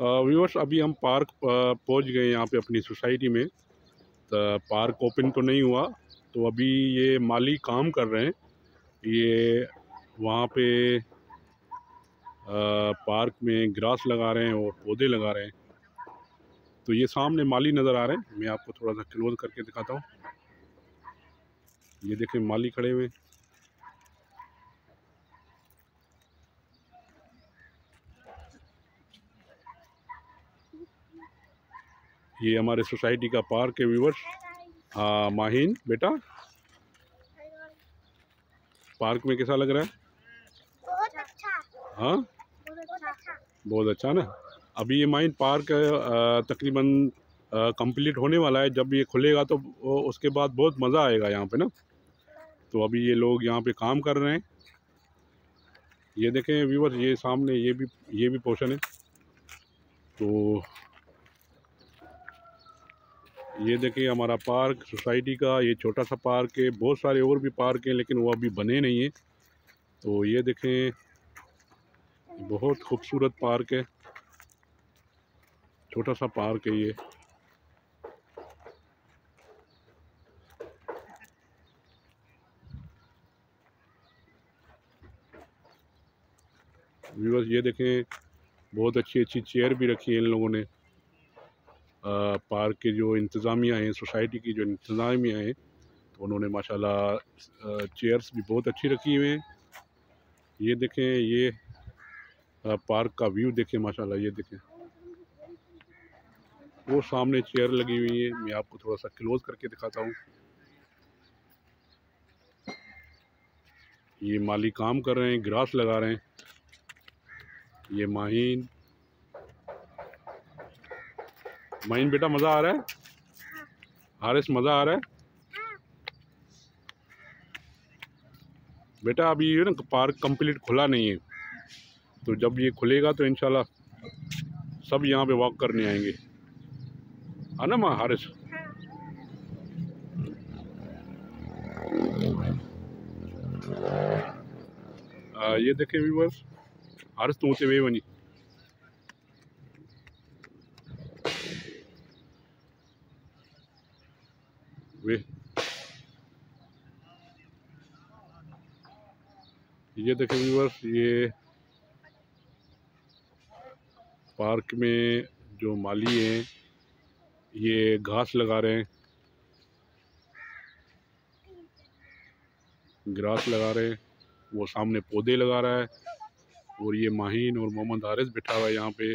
Viewers अभी हम park पहुँच गए यहाँ पे अपनी सोसाइटी में। तो पार्क ओपन तो नहीं हुआ तो अभी ये माली काम कर रहे हैं। ये वहाँ पे पार्क में ग्रास लगा रहे हैं और पौधे लगा रहे हैं। तो ये सामने माली नज़र आ रहे हैं। मैं आपको थोड़ा सा क्लोज करके दिखाता हूँ। ये देखें, माली खड़े हुए ये हमारे सोसाइटी का पार्क है व्यूवर्स हाँ माहिन बेटा? पार्क में कैसा लग रहा है? बहुत अच्छा। हाँ? बहुत अच्छा बहुत अच्छा ना? अभी ये माइन पार्क तकरीबन कंप्लीट होने वाला है। जब ये खुलेगा तो उसके बाद बहुत मज़ा आएगा यहाँ पे ना? तो अभी ये लोग यहाँ पे काम कर रहे हैं। ये देखें व्यूवर ये सामने ये भी ये भी पोर्शन है। तो ये देखें, हमारा पार्क, सोसाइटी का, ये छोटा सा पार्क है, बहुत सारे और भी पार्क हैं, लेकिन वो अभी बने नहीं हैं। तो ये देखें, बहुत खूबसूरत पार्क है। छोटा सा पार्क है ये। व्यूअर्स ये देखें, बहुत अच्छी अच्छी चेयर भी रखी है इन लोगों ने। पार्क के जो इंतज़ामिया हैं, सोसाइटी की जो इंतज़ामिया हैं तो उन्होंने माशाल्लाह चेयर्स भी बहुत अच्छी रखी हुई हैं। ये देखें, ये पार्क का व्यू देखें, माशाल्लाह, ये देखें। वो सामने चेयर लगी हुई है, मैं आपको थोड़ा सा क्लोज करके दिखाता हूँ। ये माली काम कर रहे हैं ग्रास लगा रहे हैं। ये माहिन माहिन बेटा मज़ा आ रहा है? हारिस मज़ा आ रहा है? बेटा अभी ये ना पार्क कंप्लीट खुला नहीं है। तो जब ये खुलेगा तो इंशाल्लाह सब यहाँ पे वॉक करने आएँगे। है ना माँ हारिस? आ, ये देखें व्यूवर्स हारिस तू उते वे वञी वे। ये देखें व्यूवर्स ये पार्क में जो माली हैं, ये घास लगा रहे हैं। ग्रास लगा रहे हैं, वो सामने पौधे लगा रहा है और ये माहिन और मोहम्मद हारिस बैठा हुआ है यहाँ पे।